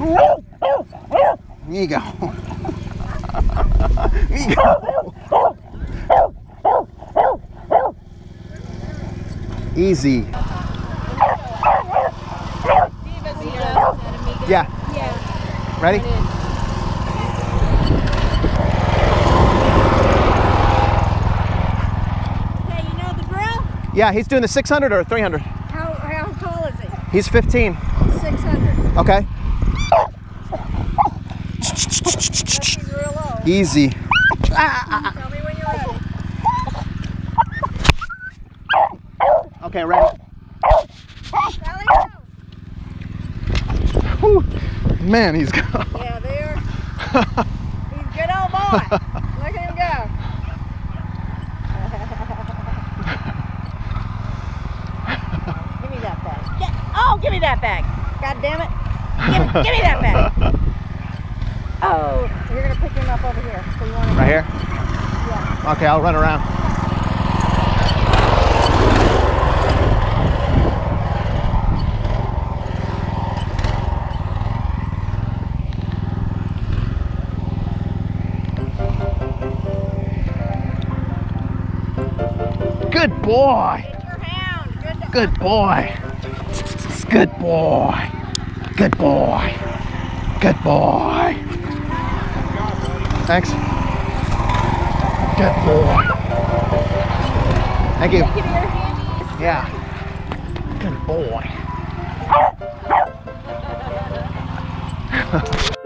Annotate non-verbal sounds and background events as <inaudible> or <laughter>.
You go. <laughs> there you go. Easy. Yeah. Yeah. Ready? Hey, you know the drill? Yeah, he's doing the 600 or 300. How, how tall is he? He's 15. 600. Okay. He's. Easy. Tell me when you're ready. Okay, ready? Sally. Whew. Man, he's gone. <laughs> Yeah, there. He's a good old boy. Look at him go. give me that bag. Get, oh, give me that bag. God damn it. Give, give me that bag. <laughs> Oh, you're going to pick him up over here. So you want to Right here? Yeah. Okay, I'll run around. Good boy. Get your. Good Good boy. Good boy. Good boy. Good boy. Thanks. Good boy. Thank you. Give me your handies. Yeah. Good boy. <laughs>